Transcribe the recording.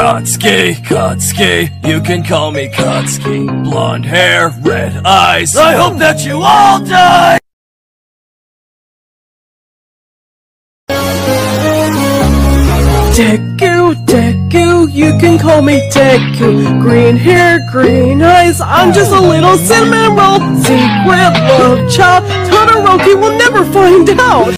Katsuki, Katsuki, you can call me Katsuki. Blonde hair, red eyes. I hope that you all die! Deku, Deku, you can call me Deku. Green hair, green eyes, I'm just a little cinnamon roll. Secret love child, Todoroki will never find out.